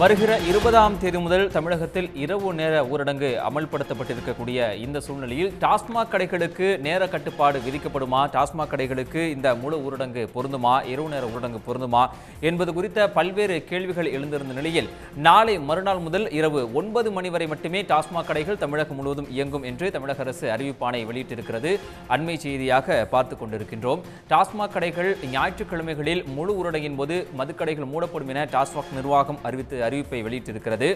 வருகிற இருபதாம் தேதி முதல் தமிழகத்தில் இரவு நேர ஊரடங்கு அமல்படுத்தப்பட்டிருக்கக்கூடிய இந்த சூழ்நிலையில் டாஸ்மாக் கடைகளுக்கு நேர கட்டுப்பாடு விதிக்கப்படுமா? டாஸ்மாக் கடைகளுக்கு இந்த முழு ஊரடங்கு பொருந்துமா? இரவு நேர ஊரடங்கு பொருந்துமா? என்பது குறித்த பல்வேறு கேள்விகள் எழுந்திருந்த நிலையில் நாளை மறுநாள் முதல் இரவு ஒன்பது மணி வரை மட்டுமே டாஸ்மாக் கடைகள் தமிழகம் முழுவதும் இயங்கும் என்று தமிழக அரசு அறிவிப்பானை வெளியிட்டிருக்கிறது. அண்மை செய்தியாக பார்த்து கொண்டிருக்கின்றோம். டாஸ்மாக் கடைகள் ஞாயிற்றுக்கிழமைகளில் முழு ஊரடங்கின் போது மதுக்கடைகள் மூடப்படும் என டாஸ்மாக் நிர்வாகம் அறிவித்து அறிவிப்பை வெளியிட்டிருக்கிறது.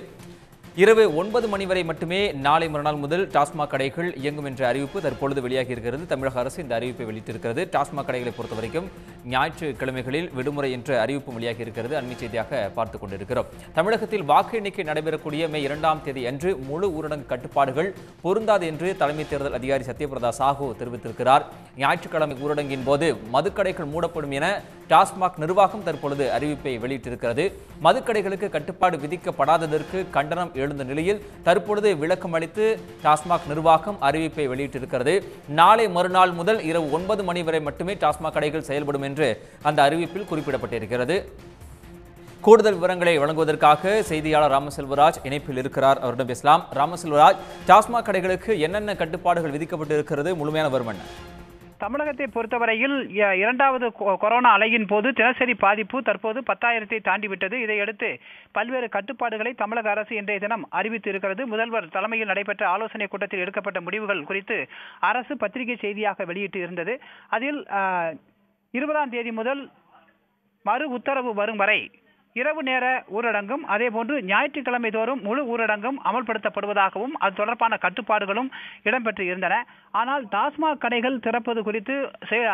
இரவு ஒன்பது மணி வரை மட்டுமே நாளை மறுநாள் முதல் டாஸ்மாக் கடைகள் இயங்கும் என்ற அறிவிப்பு தற்பொழுது வெளியாகி இருக்கிறது. தமிழக அரசு இந்த அறிவிப்பை வெளியிட்டிருக்கிறது. டாஸ்மாக் கடைகளை பொறுத்தவரைக்கும் ஞாயிற்றுக்கிழமைகளில் விடுமுறை என்ற அறிவிப்பு வெளியாகி இருக்கிறது அண்மை செய்தியாக பார்த்துக் கொண்டிருக்கிறோம். தமிழகத்தில் வாக்கு எண்ணிக்கை நடைபெறக்கூடிய மே இரண்டாம் தேதி அன்று முழு ஊரடங்கு கட்டுப்பாடுகள் பொருந்தாது என்று தலைமை தேர்தல் அதிகாரி சத்யபிரதா சாஹூ தெரிவித்திருக்கிறார். ஞாயிற்றுக்கிழமை ஊரடங்கின் போது மதுக்கடைகள் மூடப்படும் என டாஸ்மாக் நிர்வாகம் தற்பொழுது அறிவிப்பை வெளியிட்டிருக்கிறது. மதுக்கடைகளுக்கு கட்டுப்பாடு விதிக்கப்படாததற்கு கண்டனம் எழுந்த நிலையில் தற்பொழுது விளக்கம் அளித்து டாஸ்மாக் நிர்வாகம் அறிவிப்பை வெளியிட்டிருக்கிறது. நாளை மறுநாள் முதல் இரவு ஒன்பது மணி வரை மட்டுமே டாஸ்மாக் கடைகள் செயல்படும் என்று அந்த அறிவிப்பில் குறிப்பிடப்பட்டிருக்கிறது. கூடுதல் விவரங்களை வழங்குவதற்காக செய்தியாளர் ராமசெல்வராஜ் இணைப்பில் இருக்கிறார். அவரிடம் பேசலாம். ராமசெல்வராஜ் டாஸ்மாக் கடைகளுக்கு என்னென்ன கட்டுப்பாடுகள் விதிக்கப்பட்டிருக்கிறது? முழுமையான வருமன் தமிழகத்தை பொறுத்தவரையில் இரண்டாவது கொ- கொரோனா அலையின் போது தினசரி பாதிப்பு தற்போது பத்தாயிரத்தை தாண்டிவிட்டது. இதையடுத்து பல்வேறு கட்டுப்பாடுகளை தமிழக அரசு இன்றைய தினம் அறிவித்து இருக்கிறது முதல்வர் தலைமையில் நடைபெற்ற ஆலோசனை கூட்டத்தில் எடுக்கப்பட்ட முடிவுகள் குறித்து அரசு பத்திரிகை செய்தியாக வெளியிட்டு இருந்தது. அதில் இருபதாம் தேதி முதல் மறு உத்தரவு வரும் வரை இரவு நேர ஊரடங்கும் அதேபோன்று ஞாயிற்றுக்கிழமை தோறும் முழு ஊரடங்கும் அமல்படுத்தப்படுவதாகவும் அது தொடர்பான கட்டுப்பாடுகளும் இடம்பெற்று இருந்தன. ஆனால் டாஸ்மாக் கடைகள் திறப்பது குறித்து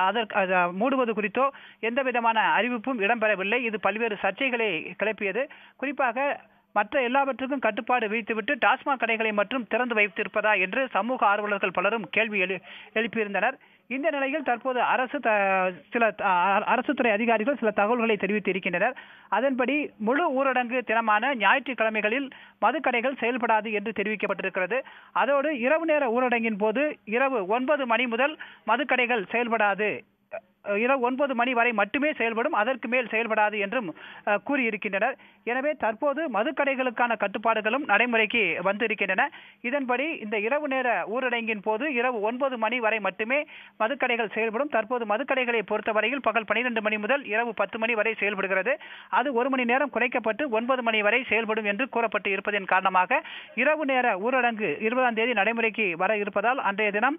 அதற்கு மூடுவது குறித்தோ எந்த விதமான அறிவிப்பும் இடம்பெறவில்லை. இது பல்வேறு சர்ச்சைகளை கிளப்பியது. குறிப்பாக மற்ற எல்லாவற்றுக்கும் கட்டுப்பாடு விதித்துவிட்டு டாஸ்மாக் கடைகளை மட்டும் திறந்து வைத்திருப்பதா என்று சமூக ஆர்வலர்கள் பலரும் கேள்வி எழு எழுப்பியிருந்தனர். இந்த நிலையில் தற்போது அரசு த- சில அரசு துறை அதிகாரிகள் சில தகவல்களை தெரிவித்து இருக்கின்றனர் அதன்படி முழு ஊரடங்கு தினமான ஞாயிற்றுக்கிழமைகளில் மதுக்கடைகள் செயல்படாது என்று தெரிவிக்கப்பட்டிருக்கிறது. அதோடு இரவு நேர ஊரடங்கின் போது இரவு ஒன்பது மணி முதல் மதுக்கடைகள் செயல்படாது இரவு ஒன்பது மணி வரை மட்டுமே செயல்படும் அதற்கு மேல் செயல்படாது என்றும் கூறியிருக்கின்றனர். எனவே தற்போது மதுக்கடைகளுக்கான கட்டுப்பாடுகளும் நடைமுறைக்கு வந்திருக்கின்றன. இதன்படி இந்த இரவு நேர ஊரடங்கின் போது இரவு ஒன்பது மணி வரை மட்டுமே மதுக்கடைகள் செயல்படும். தற்போது மதுக்கடைகளை பொறுத்தவரையில் பகல் பனிரெண்டு மணி முதல் இரவு பத்து மணி வரை செயல்படுகிறது. அது ஒரு மணி நேரம் குறைக்கப்பட்டு ஒன்பது மணி வரை செயல்படும் என்று கூறப்பட்டு இருப்பதன் காரணமாக இரவு நேர ஊரடங்கு இருபதாம் தேதி நடைமுறைக்கு வர இருப்பதால் அன்றைய தினம்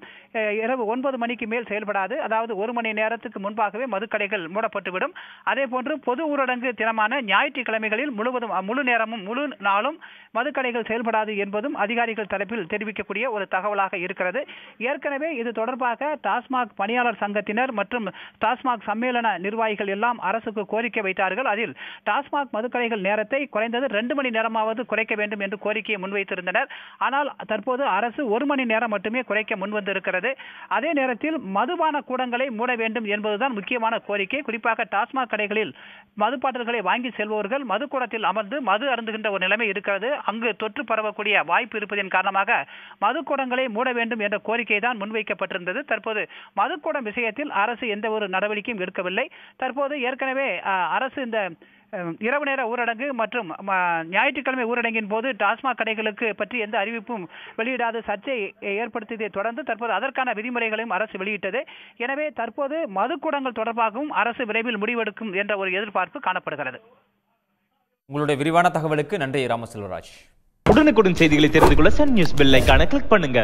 இரவு ஒன்பது மணிக்கு மேல் செயல்படாது. அதாவது ஒரு மணி நேரத்துக்கு முன்பாகவே மதுக்கடைகள் மூடப்பட்டுவிடும். அதே போன்று பொது ஊரடங்கு தினமான ஞாயிற்றுக்கிழமைகளில் முழுவதும் முழு நேரமும் முழு நாளும் மதுக்கடைகள் செயல்படாது என்பதும் அதிகாரிகள் தரப்பில் தெரிவிக்கக்கூடிய ஒரு தகவலாக இருக்கிறது. ஏற்கனவே இது தொடர்பாக டாஸ்மாக் பணியாளர் சங்கத்தினர் மற்றும் டாஸ்மாக் சம்மேளன நிர்வாகிகள் எல்லாம் அரசுக்கு கோரிக்கை வைத்தார்கள். அதில் டாஸ்மாக் மதுக்கடைகள் நேரத்தை குறைந்தது ரெண்டு மணி நேரமாவது குறைக்க வேண்டும் என்று கோரிக்கையை முன்வைத்திருந்தனர். ஆனால் தற்போது அரசு ஒரு மணி நேரம் மட்டுமே குறைக்க முன்வந்திருக்கிறது. அதே நேரத்தில் மதுபான கூடங்களை மூட வேண்டும் என்பது என்பதுதான் முக்கியமான கோரிக்கை. குறிப்பாக டாஸ்மாக் கடைகளில் மதுப்பாட்டல்களை வாங்கி செல்பவர்கள் மதுக்கூடத்தில் அமர்ந்து மது அருந்துகின்ற ஒரு நிலைமை இருக்கிறது. அங்கு தொற்று பரவக்கூடிய வாய்ப்பு இருப்பதன் காரணமாக மதுக்கூடங்களை மூட வேண்டும் என்ற கோரிக்கை தான் முன்வைக்கப்பட்டிருந்தது. தற்போது மதுக்கூடம் விஷயத்தில் அரசு எந்த ஒரு நடவடிக்கையும் எடுக்கவில்லை. தற்போது ஏற்கனவே அரசு இந்த இரவு நேர ஊரடங்கு மற்றும் ம, ஞாயிற்றுக்கிழமை ஊரடங்கின் போது டாஸ்மாக் கடைகளுக்கு பற்றி எந்த அறிவிப்பும் வெளியிடாத சர்ச்சை ஏற்படுத்தியதை தொடர்ந்து தற்போது அதற்கான விதிமுறைகளையும் அரசு வெளியிட்டது. எனவே தற்போது மதுக்கூடங்கள் தொடர்பாகவும் அரசு விரைவில் முடிவெடுக்கும் என்ற ஒரு எதிர்பார்ப்பு காணப்படுகிறது. உங்களுடைய விரிவான தகவலுக்கு நன்றி ராமசெல்வராஜ். உடனுக்குடன் செய்திகளை தெரிந்து கொள்ள சன் நியூஸ் பெல் ஐகானை கிளிக் பண்ணுங்க.